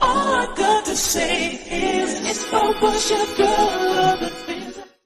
All I got to say is it's no bullshit, girl.